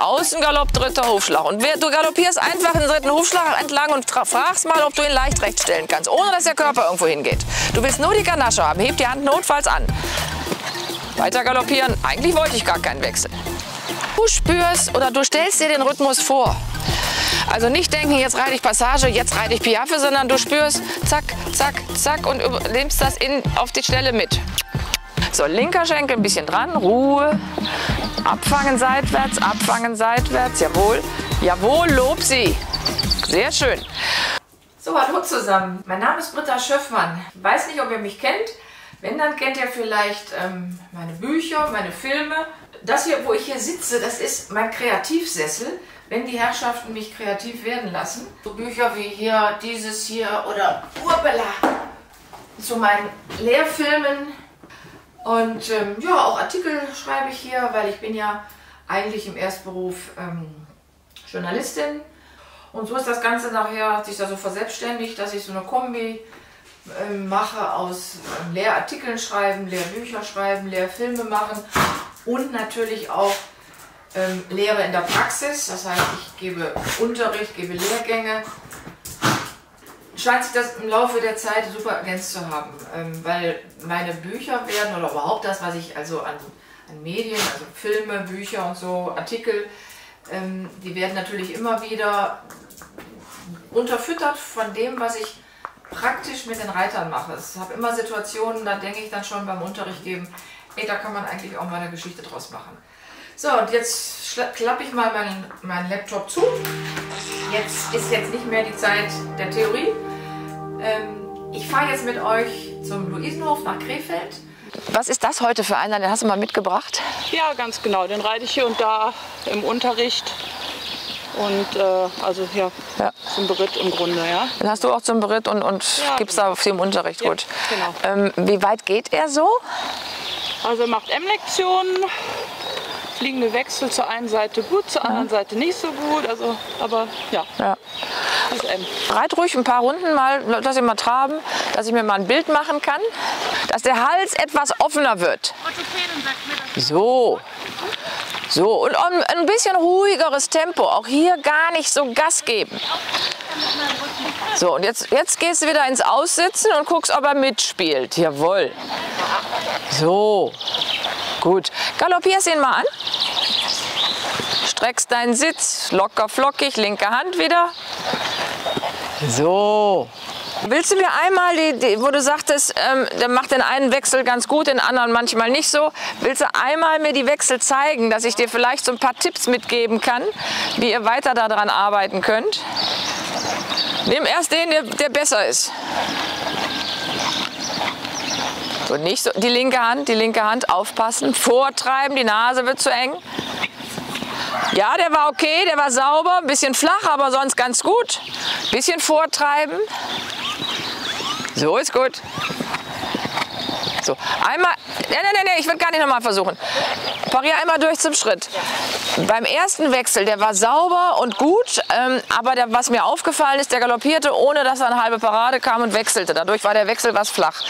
Außengalopp, dritter Hufschlag. Und du galoppierst einfach den dritten Hufschlag entlang und fragst mal, ob du ihn leicht rechts stellen kannst, ohne dass der Körper irgendwo hingeht. Du willst nur die Ganasche haben. Heb die Hand notfalls an. Weiter galoppieren. Eigentlich wollte ich gar keinen Wechsel. Du spürst oder du stellst dir den Rhythmus vor. Also nicht denken, jetzt reite ich Passage, jetzt reite ich Piaffe, sondern du spürst zack, zack, zack und nimmst das in, auf die Stelle mit. So, linker Schenkel ein bisschen dran, Ruhe. Abfangen seitwärts, abfangen seitwärts, jawohl. Jawohl, lob sie. Sehr schön. So, hallo zusammen. Mein Name ist Britta Schöffmann. Ich weiß nicht, ob ihr mich kennt. Wenn, dann kennt ihr vielleicht ähm, meine Bücher, meine Filme. Das hier, wo ich hier sitze, das ist mein Kreativsessel, wenn die Herrschaften mich kreativ werden lassen. So Bücher wie hier, dieses hier oder Urbella zu meinen Lehrfilmen. Und ähm, ja, auch Artikel schreibe ich hier, weil ich bin ja eigentlich im Erstberuf ähm, Journalistin. Und so ist das Ganze nachher, hat sich da so verselbstständigt, dass ich so eine Kombi ähm, mache aus ähm, Lehrartikeln schreiben, Lehrbücher schreiben, Lehrfilme machen und natürlich auch ähm, Lehre in der Praxis. Das heißt, ich gebe Unterricht, gebe Lehrgänge. Scheint sich das im Laufe der Zeit super ergänzt zu haben, ähm, weil meine Bücher werden oder überhaupt das, was ich also an, an Medien, also Filme, Bücher und so, Artikel, ähm, die werden natürlich immer wieder unterfüttert von dem, was ich praktisch mit den Reitern mache. Ich habe immer Situationen, da denke ich dann schon beim Unterricht geben, ey, da kann man eigentlich auch mal eine Geschichte draus machen. So, und jetzt klappe ich mal meinen, meinen Laptop zu. Jetzt ist jetzt nicht mehr die Zeit der Theorie. Ähm, ich fahre jetzt mit euch zum Luisenhof nach Krefeld. Was ist das heute für einer? Den hast du mal mitgebracht? Ja, ganz genau. Den reite ich hier und da im Unterricht. Und äh, also ja, ja, zum Beritt im Grunde, ja. Den hast du auch zum Beritt und, und ja, gibst genau. da auf dem Unterricht, ja, gut. Genau. Ähm, wie weit geht er so? Also er macht M-Lektionen, fliegende Wechsel zur einen Seite gut, zur anderen Seite nicht so gut. Also, aber ja. ja. Reit ruhig ein paar Runden mal, lass ich mal traben, dass ich mir mal ein Bild machen kann, dass der Hals etwas offener wird. So. So, und ein bisschen ruhigeres Tempo. Auch hier gar nicht so Gas geben. So, und jetzt, jetzt gehst du wieder ins Aussitzen und guckst, ob er mitspielt. Jawohl. So. Gut. Galoppierst ihn mal an. Streckst deinen Sitz. Locker flockig. Linke Hand wieder. So. Willst du mir einmal, die, die, wo du sagtest, ähm, der macht den einen Wechsel ganz gut, den anderen manchmal nicht so, willst du einmal mir die Wechsel zeigen, dass ich dir vielleicht so ein paar Tipps mitgeben kann, wie ihr weiter daran arbeiten könnt? Nimm erst den, der, der besser ist. So, nicht so, die linke Hand, die linke Hand aufpassen, vortreiben, die Nase wird zu eng. Ja, der war okay, der war sauber, ein bisschen flach, aber sonst ganz gut. Bisschen vortreiben. So ist gut. So, einmal, nee, nee, nee, ich will gar nicht nochmal versuchen. Parier einmal durch zum Schritt. Beim ersten Wechsel, der war sauber und gut, ähm, aber der, was mir aufgefallen ist, der galoppierte, ohne dass er eine halbe Parade kam und wechselte. Dadurch war der Wechsel was flach.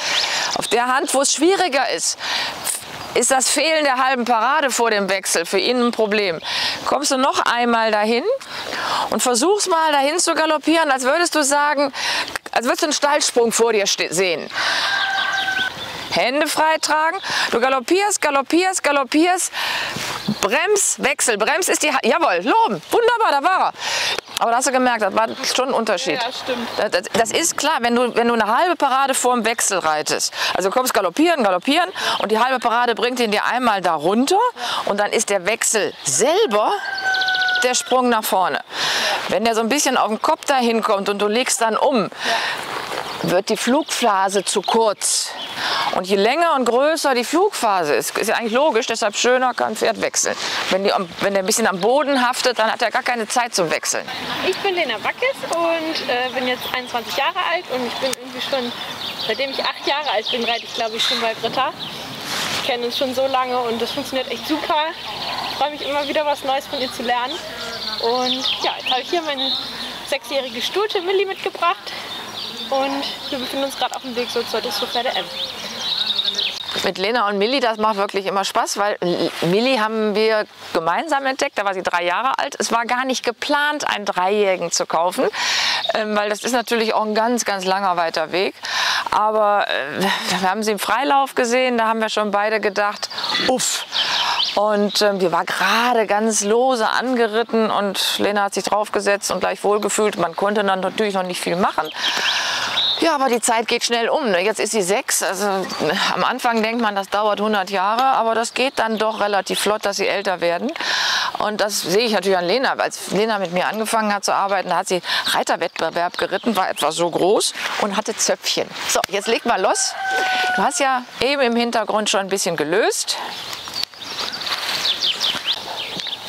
Auf der Hand, wo es schwieriger ist, ist das Fehlen der halben Parade vor dem Wechsel für ihn ein Problem. Kommst du noch einmal dahin und versuchst mal dahin zu galoppieren, als würdest du sagen, als würdest du einen Steilsprung vor dir sehen. Hände frei tragen. Du galoppierst, galoppierst, galoppierst. Brems, Wechsel. Brems ist die. Ha Jawohl, loben. Wunderbar, da war er. Aber da hast du gemerkt, das war schon ein Unterschied. Ja, stimmt. Das, das, ist klar, wenn du, wenn du eine halbe Parade vor dem Wechsel reitest. Also du kommst galoppieren, galoppieren und die halbe Parade bringt ihn dir einmal da runter und dann ist der Wechsel selber der Sprung nach vorne. Wenn der so ein bisschen auf den Kopf dahin kommt und du legst dann um, wird die Flugphase zu kurz. Und je länger und größer die Flugphase ist, ist ja eigentlich logisch, deshalb schöner kann ein Pferd wechseln. Wenn, die, wenn der ein bisschen am Boden haftet, dann hat er gar keine Zeit zum Wechseln. Ich bin Lena Wackes und äh, bin jetzt 21 Jahre alt und ich bin irgendwie schon, seitdem ich acht Jahre alt bin, reite ich glaube ich schon bei Britta. Ich kenne uns schon so lange und das funktioniert echt super. Ich freue mich immer wieder was Neues von ihr zu lernen. Und ja, jetzt habe ich hier meine sechsjährige Stute Millie mitgebracht und wir befinden uns gerade auf dem Weg so zur Dessous M. mit Lena und Milli, das macht wirklich immer Spaß, weil Milli haben wir gemeinsam entdeckt, da war sie drei Jahre alt. Es war gar nicht geplant, einen Dreijährigen zu kaufen, ähm, weil das ist natürlich auch ein ganz, ganz langer weiter Weg. Aber äh, wir haben sie im Freilauf gesehen, da haben wir schon beide gedacht, uff. Und ähm, die war gerade ganz lose angeritten und Lena hat sich draufgesetzt und gleich wohlgefühlt. Man konnte dann natürlich noch nicht viel machen. Ja, aber die Zeit geht schnell um. Ne? Jetzt ist sie sechs. Also am Anfang denkt man, das dauert 100 Jahre, aber das geht dann doch relativ flott, dass sie älter werden. Und das sehe ich natürlich an Lena. Als Lena mit mir angefangen hat zu arbeiten, hat sie Reiterwettbewerb geritten, war etwa so groß und hatte Zöpfchen. So, jetzt leg mal los. Du hast ja eben im Hintergrund schon ein bisschen gelöst.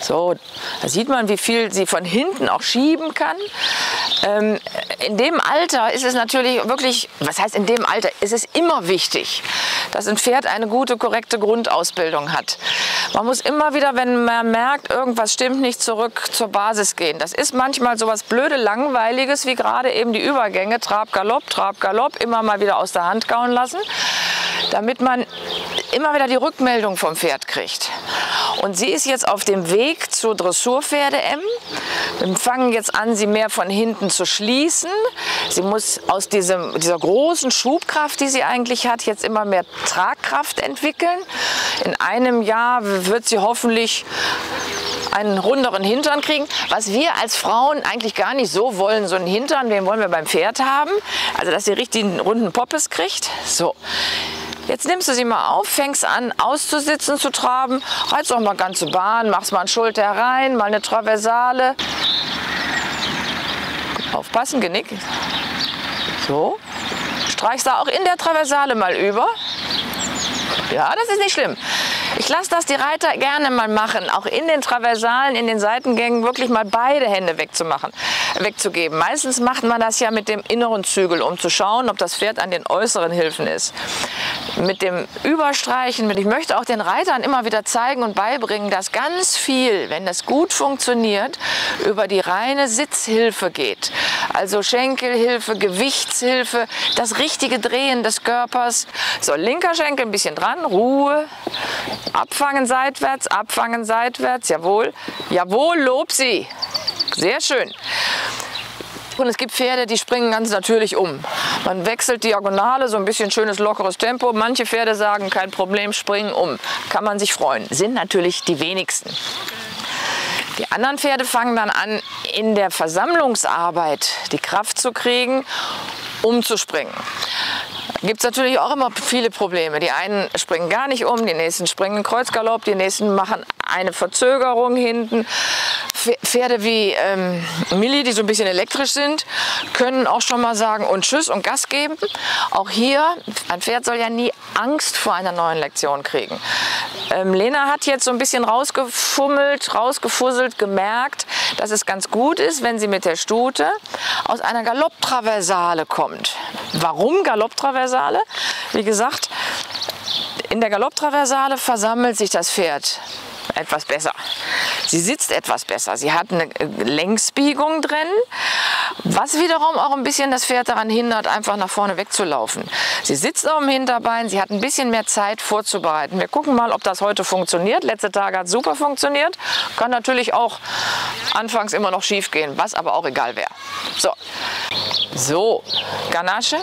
So, da sieht man, wie viel sie von hinten auch schieben kann. Ähm, in dem Alter ist es natürlich wirklich, was heißt in dem Alter, ist es immer wichtig, dass ein Pferd eine gute, korrekte Grundausbildung hat. Man muss immer wieder, wenn man merkt, irgendwas stimmt nicht, zurück zur Basis gehen. Das ist manchmal so was blöde, langweiliges, wie gerade eben die Übergänge, Trab, Galopp, Trab, Galopp, immer mal wieder aus der Hand kauen lassen, damit man immer wieder die Rückmeldung vom Pferd kriegt. Und sie ist jetzt auf dem Weg zur Dressurpferde-M. Wir fangen jetzt an, sie mehr von hinten zu schließen. Sie muss aus diesem, dieser großen Schubkraft, die sie eigentlich hat, jetzt immer mehr Tragkraft entwickeln. In einem Jahr wird sie hoffentlich einen runderen Hintern kriegen, was wir als Frauen eigentlich gar nicht so wollen. So einen Hintern, den wollen wir beim Pferd haben. Also, dass sie richtig einen runden Poppes kriegt. So. Jetzt nimmst du sie mal auf, fängst an auszusitzen, zu traben, reizt auch mal ganze Bahn, machst mal eine Schulter rein, mal eine Traversale. Aufpassen, Genick. So. Streichst da auch in der Traversale mal über. Ja, das ist nicht schlimm. Ich lasse das die Reiter gerne mal machen, auch in den Traversalen, in den Seitengängen wirklich mal beide Hände wegzumachen, wegzugeben. Meistens macht man das ja mit dem inneren Zügel, um zu schauen, ob das Pferd an den äußeren Hilfen ist. Mit dem Überstreichen, ich möchte auch den Reitern immer wieder zeigen und beibringen, dass ganz viel, wenn das gut funktioniert, über die reine Sitzhilfe geht. Also Schenkelhilfe, Gewichtshilfe, das richtige Drehen des Körpers. So, linker Schenkel ein bisschen dran, Ruhe, Abfangen seitwärts, abfangen seitwärts, jawohl. Jawohl, lob sie. Sehr schön. Und es gibt Pferde, die springen ganz natürlich um. Man wechselt Diagonale, so ein bisschen schönes, lockeres Tempo. Manche Pferde sagen, kein Problem, springen um. Kann man sich freuen. Sind natürlich die wenigsten. Die anderen Pferde fangen dann an, in der Versammlungsarbeit die Kraft zu kriegen, umzuspringen gibt es natürlich auch immer viele Probleme. Die einen springen gar nicht um, die nächsten springen Kreuzgalopp, die nächsten machen eine Verzögerung hinten. Pferde wie ähm, Milli, die so ein bisschen elektrisch sind, können auch schon mal sagen und Tschüss und Gas geben. Auch hier, ein Pferd soll ja nie Angst vor einer neuen Lektion kriegen. Ähm, Lena hat jetzt so ein bisschen rausgefummelt, rausgefusselt, gemerkt, dass es ganz gut ist, wenn sie mit der Stute aus einer Galopptraversale kommt. Warum Galopptraversale? Wie gesagt, in der Galopptraversale versammelt sich das Pferd etwas besser. Sie sitzt etwas besser. Sie hat eine Längsbiegung drin, was wiederum auch ein bisschen das Pferd daran hindert, einfach nach vorne wegzulaufen. Sie sitzt auf dem Hinterbein, sie hat ein bisschen mehr Zeit vorzubereiten. Wir gucken mal, ob das heute funktioniert. Letzte Tage hat super funktioniert. Kann natürlich auch anfangs immer noch schief gehen, was aber auch egal wäre. So, so, Ganache.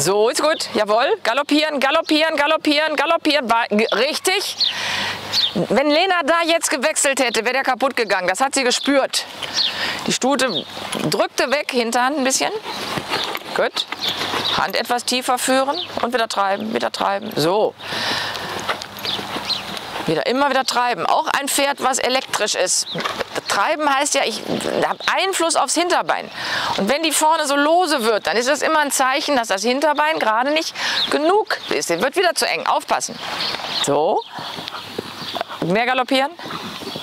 So, ist gut. Jawohl. Galoppieren, galoppieren, galoppieren, galoppieren. Richtig. Wenn Lena da jetzt gewechselt hätte, wäre der kaputt gegangen. Das hat sie gespürt. Die Stute drückte weg, Hinterhand ein bisschen. Gut. Hand etwas tiefer führen und wieder treiben, wieder treiben. So. Wieder, immer wieder treiben. Auch ein Pferd, was elektrisch ist. Treiben heißt ja, ich habe Einfluss aufs Hinterbein. Und wenn die vorne so lose wird, dann ist das immer ein Zeichen, dass das Hinterbein gerade nicht genug ist. Der wird wieder zu eng. Aufpassen. So. Mehr galoppieren.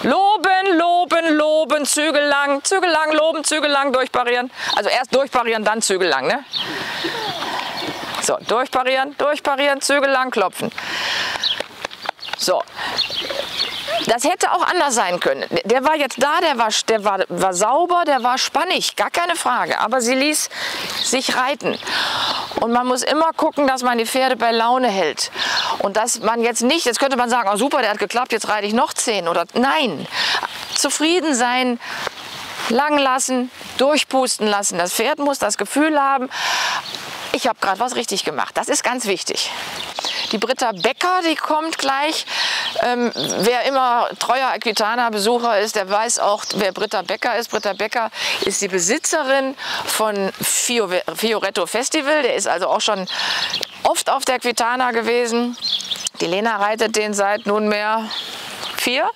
Loben, loben, loben, Zügel lang, Zügel lang, loben, Zügel lang, durchparieren. Also erst durchparieren, dann Zügel lang, ne? So, durchparieren, durchparieren, Zügel lang klopfen. So, Das hätte auch anders sein können. Der war jetzt da, der war, der war, war sauber, der war spannig, gar keine Frage. Aber sie ließ sich reiten. Und man muss immer gucken, dass man die Pferde bei Laune hält. Und dass man jetzt nicht, jetzt könnte man sagen, oh super, der hat geklappt, jetzt reite ich noch zehn. Oder nein, zufrieden sein, lang lassen, durchpusten lassen. Das Pferd muss das Gefühl haben, ich habe gerade was richtig gemacht. Das ist ganz wichtig. Die Britta Becker, die kommt gleich. Ähm, wer immer treuer Equitana-Besucher ist, der weiß auch, wer Britta Becker ist. Britta Becker ist die Besitzerin von Fio, Fioretto Festival. Der ist also auch schon oft auf der Equitana gewesen. Die Lena reitet den seit nunmehr vier?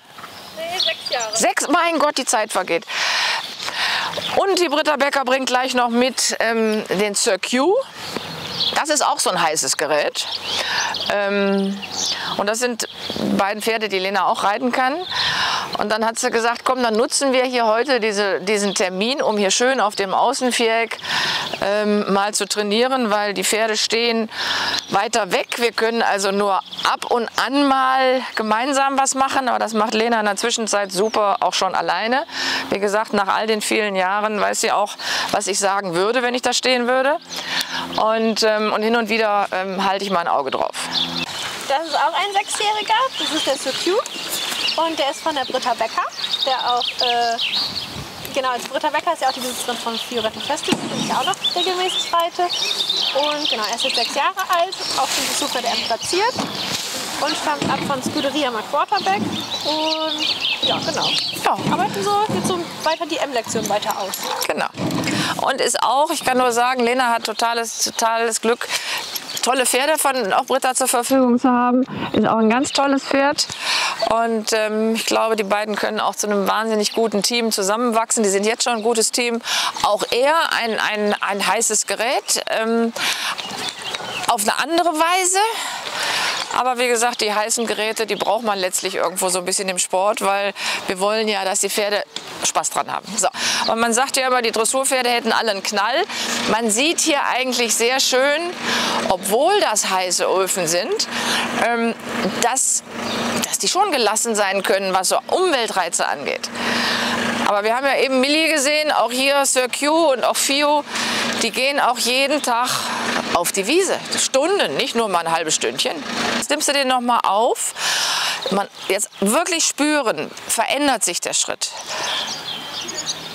Nee, sechs Jahre. Sechs, mein Gott, die Zeit vergeht. Und die Britta Becker bringt gleich noch mit ähm, den Sir Q. Das ist auch so ein heißes Gerät. Ähm, und das sind beiden Pferde, die Lena auch reiten kann. Und dann hat sie gesagt, komm, dann nutzen wir hier heute diese, diesen Termin, um hier schön auf dem Außenviereck ähm, mal zu trainieren, weil die Pferde stehen weiter weg. Wir können also nur ab und an mal gemeinsam was machen, aber das macht Lena in der Zwischenzeit super, auch schon alleine. Wie gesagt, nach all den vielen Jahren weiß sie auch, was ich sagen würde, wenn ich da stehen würde. Und, ähm, und hin und wieder ähm, halte ich mal ein Auge drauf. Das ist auch ein Sechsjähriger. Das ist der Sir Und der ist von der Britta Becker, der auch, äh, genau, als Britta Becker ist ja auch die Besitzerin von Fioretto Festival, den ich auch noch regelmäßig reite. Und genau, er ist jetzt sechs Jahre alt, auf dem Besuch wird er platziert und stammt ab von Scuderia mal Quarterback. Und ja, genau. Ja. Arbeiten so jetzt so weiter die M-Lektion weiter aus. Genau. Und ist auch, ich kann nur sagen, Lena hat totales, totales Glück, tolle Pferde von auch Britta zur Verfügung zu haben. Ist auch ein ganz tolles Pferd. Und ähm, ich glaube, die beiden können auch zu einem wahnsinnig guten Team zusammenwachsen. Die sind jetzt schon ein gutes Team. Auch er ein, ein, ein heißes Gerät. Ähm, auf eine andere Weise. Aber wie gesagt, die heißen Geräte, die braucht man letztlich irgendwo so ein bisschen im Sport, weil wir wollen ja, dass die Pferde Spaß dran haben. So. Und man sagt ja immer, die Dressurpferde hätten alle einen Knall. Man sieht hier eigentlich sehr schön, obwohl das heiße Öfen sind, ähm, dass, dass die schon gelassen sein können, was so Umweltreize angeht. Aber wir haben ja eben Millie gesehen, auch hier Sir Q und auch Fio, die gehen auch jeden Tag auf die Wiese. Stunden, nicht nur mal ein halbes Stündchen. Jetzt nimmst du den noch mal auf. Man, jetzt wirklich spüren, verändert sich der Schritt.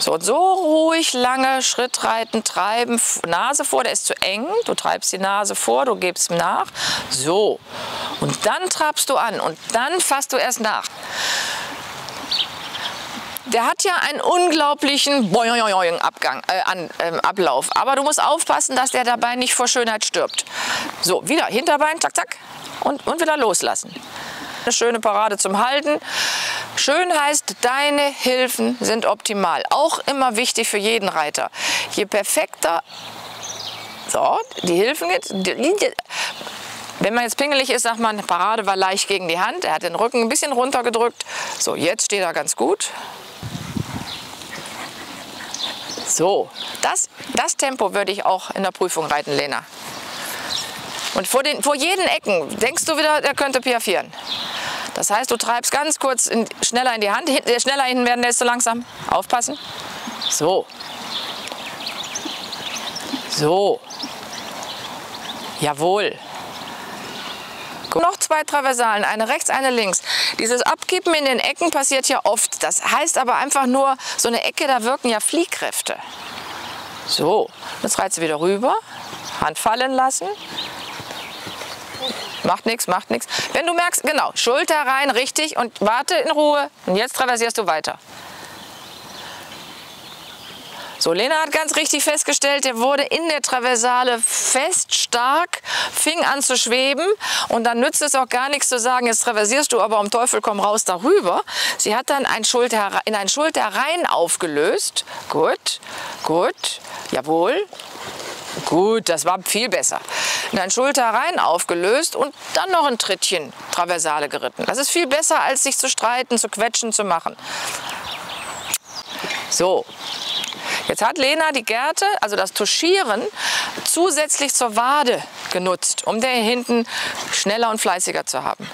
So, und so ruhig lange Schritt reiten, treiben, Nase vor, der ist zu eng, du treibst die Nase vor, du gibst nach, so. Und dann trabst du an und dann fasst du erst nach. Der hat ja einen unglaublichen Abgang, äh, an, äh, Ablauf. Aber du musst aufpassen, dass der dabei nicht vor Schönheit stirbt. So, wieder Hinterbein, zack, zack. Und, und wieder loslassen. Eine schöne Parade zum Halten. Schön heißt, deine Hilfen sind optimal. Auch immer wichtig für jeden Reiter. Je perfekter so, die Hilfen jetzt. Wenn man jetzt pingelig ist, sagt man, Parade war leicht gegen die Hand. Er hat den Rücken ein bisschen runtergedrückt. So, jetzt steht er ganz gut. So, das, das Tempo würde ich auch in der Prüfung reiten, Lena. Und vor, den, vor jeden Ecken denkst du wieder, er könnte piaffieren. Das heißt, du treibst ganz kurz in, schneller in die Hand, äh, schneller hinten werden, der ist langsam. Aufpassen. So. So. Jawohl. Noch zwei Traversalen, eine rechts, eine links. Dieses Abkippen in den Ecken passiert ja oft. Das heißt aber einfach nur, so eine Ecke, da wirken ja Fliehkräfte. So, jetzt reizt du wieder rüber, Hand fallen lassen. Macht nichts, macht nichts. Wenn du merkst, genau, Schulter rein, richtig und warte in Ruhe. Und jetzt traversierst du weiter. So, Lena hat ganz richtig festgestellt, der wurde in der Traversale fest, stark, fing an zu schweben und dann nützt es auch gar nichts zu sagen, jetzt traversierst du aber um Teufel komm raus darüber. Sie hat dann ein Schulter, in ein Schulterrein aufgelöst. Gut, gut, jawohl. Gut, das war viel besser. In ein Schulterrein aufgelöst und dann noch ein Trittchen Traversale geritten. Das ist viel besser, als sich zu streiten, zu quetschen, zu machen. So, Jetzt hat Lena die Gerte, also das Tuschieren, zusätzlich zur Wade genutzt, um den hinten schneller und fleißiger zu haben.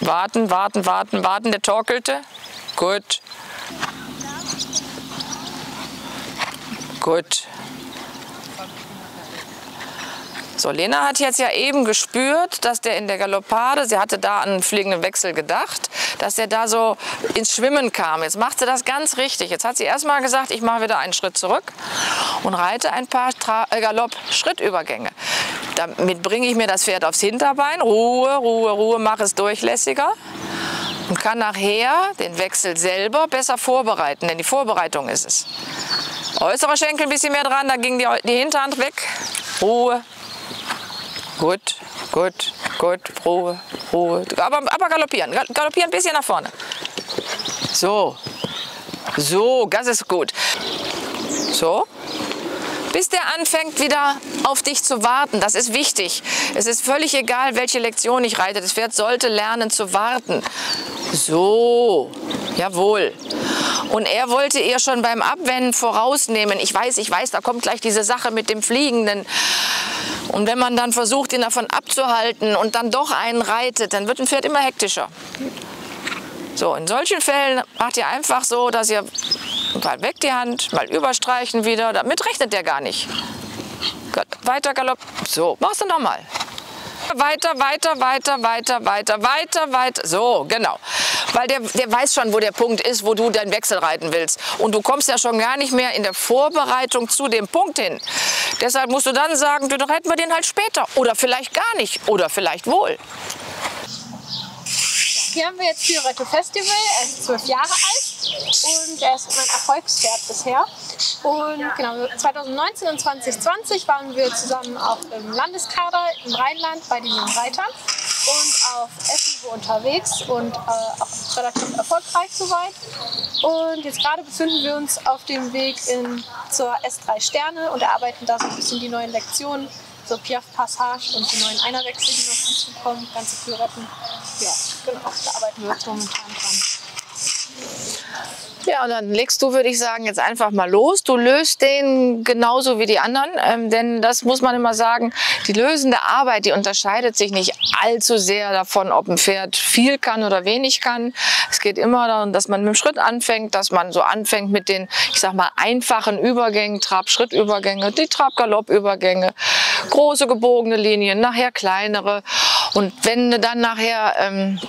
Warten, warten, warten, warten. Der torkelte. Gut. Gut. So, Lena hat jetzt ja eben gespürt, dass der in der Galoppade, sie hatte da an einen fliegenden Wechsel gedacht, dass der da so ins Schwimmen kam. Jetzt macht sie das ganz richtig. Jetzt hat sie erst mal gesagt, ich mache wieder einen Schritt zurück und reite ein paar äh, Galopp-Schrittübergänge. Damit bringe ich mir das Pferd aufs Hinterbein. Ruhe, Ruhe, Ruhe, mache es durchlässiger und kann nachher den Wechsel selber besser vorbereiten, denn die Vorbereitung ist es. Äußerer Schenkel ein bisschen mehr dran, da ging die, die Hinterhand weg. Ruhe, Gut, gut, gut, Ruhe, Ruhe. Aber, aber galoppieren, galoppieren ein bisschen nach vorne. So, so, das ist gut. So, bis der anfängt wieder auf dich zu warten. Das ist wichtig. Es ist völlig egal, welche Lektion ich reite. Das Pferd sollte lernen zu warten. So, jawohl. Und er wollte ihr schon beim Abwenden vorausnehmen. Ich weiß, ich weiß, da kommt gleich diese Sache mit dem Fliegenden. Und wenn man dann versucht, ihn davon abzuhalten und dann doch einen reitet, dann wird ein Pferd immer hektischer. So, in solchen Fällen macht ihr einfach so, dass ihr mal weg die Hand, mal überstreichen wieder. Damit rechnet der gar nicht. Weiter Galopp. So, machst du nochmal. Weiter, weiter, weiter, weiter, weiter, weiter, weiter. So, genau. Weil der, der weiß schon, wo der Punkt ist, wo du deinen Wechsel reiten willst. Und du kommst ja schon gar nicht mehr in der Vorbereitung zu dem Punkt hin. Deshalb musst du dann sagen, dann reiten wir den halt später. Oder vielleicht gar nicht. Oder vielleicht wohl. Hier haben wir jetzt Pirouette Festival. Er ist zwölf Jahre alt und er ist mein Erfolgspferd bisher. Und genau, 2019 und 2020 waren wir zusammen auch im Landeskader im Rheinland bei den jungen Reitern und auf S-Niveau unterwegs und äh, auch relativ erfolgreich soweit. Und jetzt gerade befinden wir uns auf dem Weg in, zur S3 Sterne und erarbeiten da so ein bisschen die neuen Lektionen so Piaf Passage und die neuen Einerwechsel, die noch hinzukommen, ganze Pirouetten. Ja, genau, da arbeiten wir jetzt momentan dran. Ja, und dann legst du, würde ich sagen, jetzt einfach mal los. Du löst den genauso wie die anderen, ähm, denn das muss man immer sagen, die lösende Arbeit, die unterscheidet sich nicht allzu sehr davon, ob ein Pferd viel kann oder wenig kann. Es geht immer darum, dass man mit dem Schritt anfängt, dass man so anfängt mit den, ich sag mal, einfachen Übergängen, Trab-Schritt-Übergänge, die Trab-Galopp-Übergänge, große gebogene Linien, nachher kleinere. Und wenn du dann nachher ähm,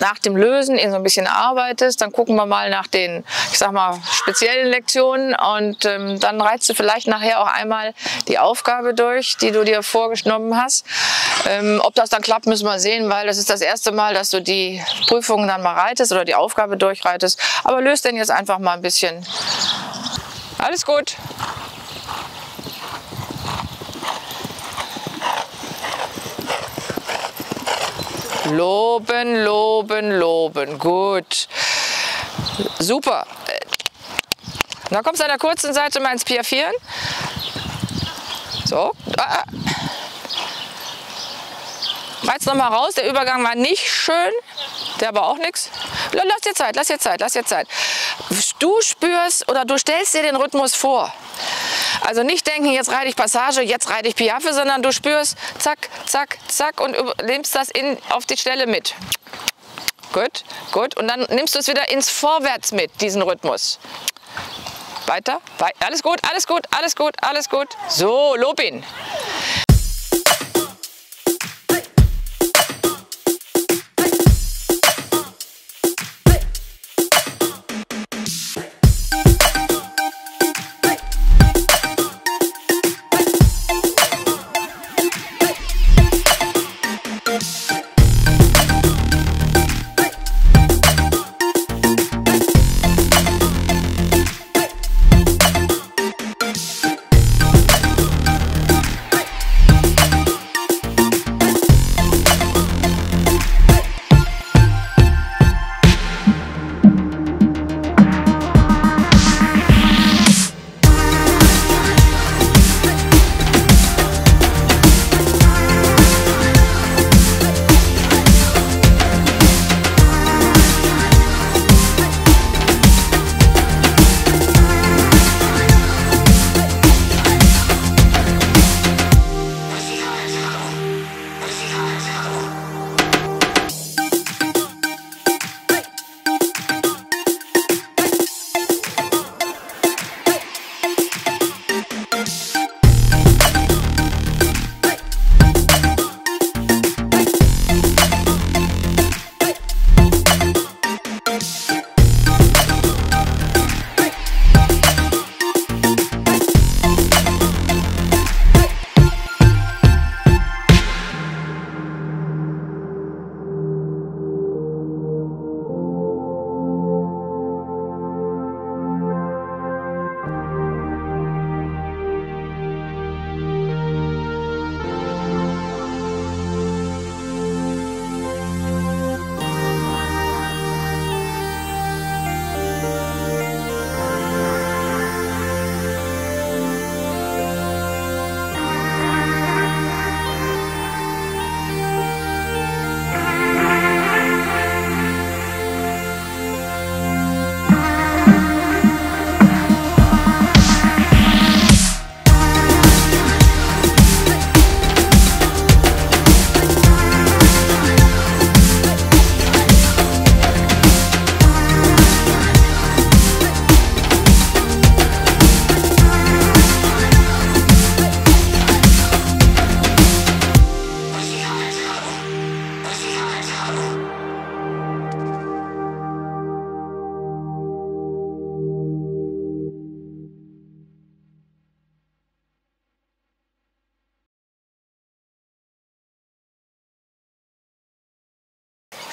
nach dem Lösen in so ein bisschen arbeitest, dann gucken wir mal nach den, ich sag mal, speziellen Lektionen und ähm, dann reizt du vielleicht nachher auch einmal die Aufgabe durch, die du dir vorgenommen hast. Ähm, ob das dann klappt, müssen wir sehen, weil das ist das erste Mal, dass du die Prüfungen dann mal reitest oder die Aufgabe durchreitest. Aber löst denn jetzt einfach mal ein bisschen. Alles gut. Loben, loben, loben. Gut. Super. Dann kommst du an der kurzen Seite mal ins Piafieren. So. Ah. Reiz noch mal raus. Der Übergang war nicht schön. Der aber auch nichts. Lass dir Zeit, lass dir Zeit, lass dir Zeit. Du spürst oder du stellst dir den Rhythmus vor. Also nicht denken, jetzt reite ich Passage, jetzt reite ich Piaffe, sondern du spürst, zack, zack, zack und nimmst das in, auf die Stelle mit. Gut, gut. Und dann nimmst du es wieder ins Vorwärts mit, diesen Rhythmus. Weiter, weiter. Alles gut, alles gut, alles gut, alles gut. So, lob ihn.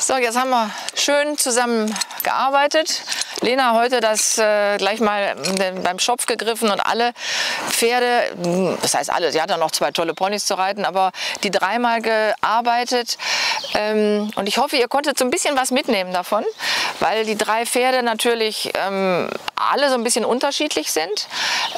So, jetzt haben wir schön zusammen gearbeitet. Lena heute das äh, gleich mal beim Schopf gegriffen und alle Pferde, hm, das heißt alle, sie hat ja noch zwei tolle Ponys zu reiten, aber die dreimal gearbeitet. Ähm, und ich hoffe, ihr konntet so ein bisschen was mitnehmen davon, weil die drei Pferde natürlich ähm, alle so ein bisschen unterschiedlich sind.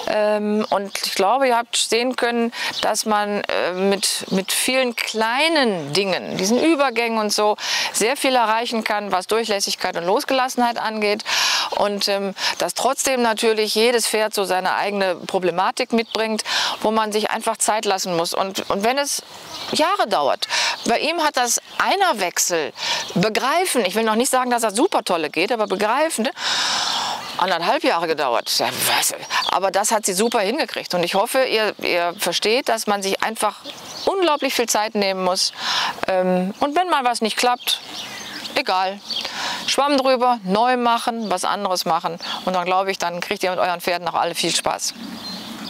Ähm, und ich glaube, ihr habt sehen können, dass man äh, mit, mit vielen kleinen Dingen, diesen Übergängen und so, sehr viel erreichen kann, was Durchlässigkeit und Losgelassenheit angeht. Und ähm, dass trotzdem natürlich jedes Pferd so seine eigene Problematik mitbringt, wo man sich einfach Zeit lassen muss. Und, und wenn es Jahre dauert, bei ihm hat das Einerwechsel, begreifen, ich will noch nicht sagen, dass das super tolle geht, aber begreifen, ne? anderthalb Jahre gedauert. Aber das hat sie super hingekriegt. Und ich hoffe, ihr, ihr versteht, dass man sich einfach unglaublich viel Zeit nehmen muss. Ähm, und wenn mal was nicht klappt, egal. Schwamm drüber, neu machen, was anderes machen. Und dann glaube ich, dann kriegt ihr mit euren Pferden auch alle viel Spaß.